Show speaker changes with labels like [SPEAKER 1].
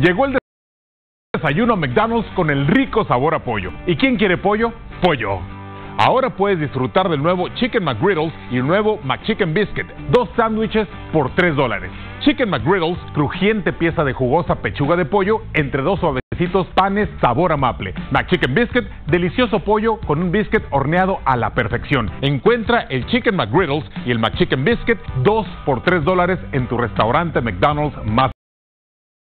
[SPEAKER 1] Llegó el desayuno a McDonald's con el rico sabor a pollo. ¿Y quién quiere pollo? Pollo. Ahora puedes disfrutar del nuevo Chicken McGriddles y el nuevo McChicken Biscuit, dos sándwiches por 3 dólares. Chicken McGriddles, crujiente pieza de jugosa pechuga de pollo entre dos suavecitos panes sabor a. McChicken Biscuit, delicioso pollo con un biscuit horneado a la perfección. Encuentra el Chicken McGriddles y el McChicken Biscuit, dos por 3 dólares en tu restaurante McDonald's más